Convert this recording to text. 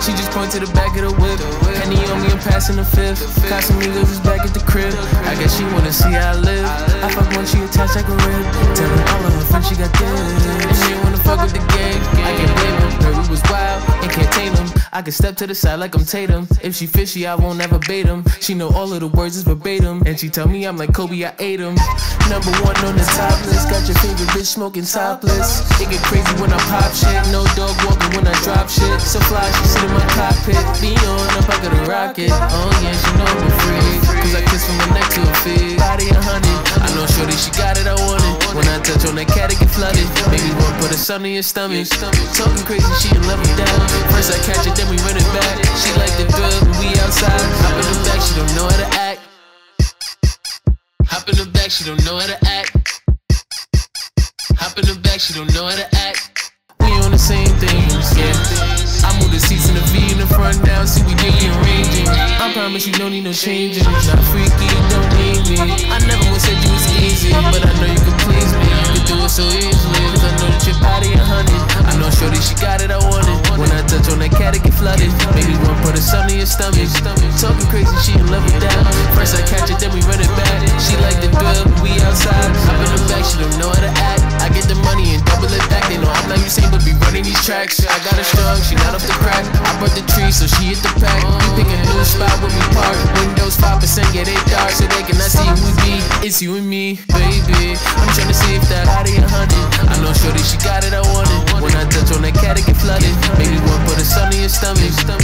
to the back of the whip. Henny on me, I'm passing the fifth. Casamigos is back at the crib. I guess she wanna see how I live. I fuck when she attached like a rib. Telling all of her friends she got this. And she wanna fuck with the gang. I can't blame. Heard we was wild and can't tame him. I can step to the side like I'm Tatum. If she fishy, I won't ever bait him. She know all of the words is verbatim. And she tell me I'm like Kobe, I ate him. Number one on the top list. Got your favorite bitch smoking topless. It get crazy when I pop shit. No dog walking when I drop shit. So fly, she sit in my cockpit. Be on up, I got a rocket. Oh yeah, she know I'm a freak. Cause I kiss from the neck to her feet. Body a hundred. I know shorty, she got it, I want it. When I touch on that cat, it get flooded. Maybe one put a son in your stomach. Talking crazy, she in love with that. First I catch it, then we run it back. She like the thrill when we outside. Hop in the back, she don't know how to act. Hop in the back, she don't know how to act. Hop in the back, she don't know how to act. We on the same things, yeah. Seats in the V in the front down, see we get rearranging. I promise you don't need no changing. Not freaky, don't need me. I never would said you was easy, but I know you can please me. You can do it so easily, cause I know that your body a hundred. I know shorty, she got it, I want it. When I touch on that cat, it get flooded. Maybe one put a son in your stomach. Talking crazy, she in love with that. First I strong, she not off the crack. I brought the tree, so she hit the pack. We pick a new spot when we park. Windows 5%, yeah, they dark, so they cannot see who we be. It's you and me, baby. I'm tryna see if that body a hundred. I know shorty, she got it, I want it. When I touch on that cat, it get flooded. Maybe one put a son in your stomach.